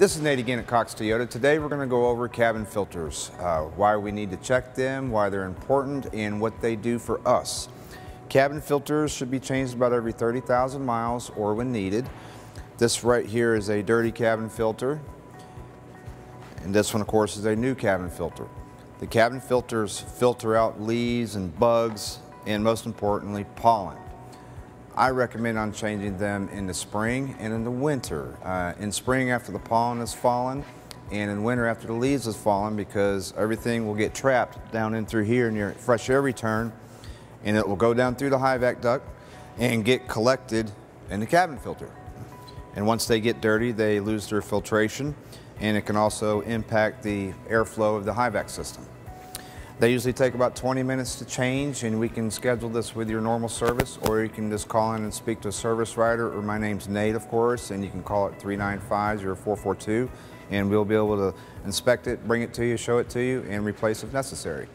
This is Nate again at Cox Toyota. Today we're going to go over cabin filters, uh, why we need to check them, why they're important, and what they do for us. Cabin filters should be changed about every 30,000 miles or when needed. This right here is a dirty cabin filter, and this one of course is a new cabin filter. The cabin filters filter out leaves and bugs, and most importantly, pollen. I recommend on changing them in the spring and in the winter. Uh, in spring after the pollen has fallen and in winter after the leaves has fallen because everything will get trapped down in through here near fresh air return and it will go down through the HVAC duct and get collected in the cabin filter. And once they get dirty, they lose their filtration and it can also impact the airflow of the HVAC system. They usually take about 20 minutes to change and we can schedule this with your normal service or you can just call in and speak to a service writer or my name's Nate of course and you can call it 395-0442 and we'll be able to inspect it, bring it to you, show it to you and replace if necessary.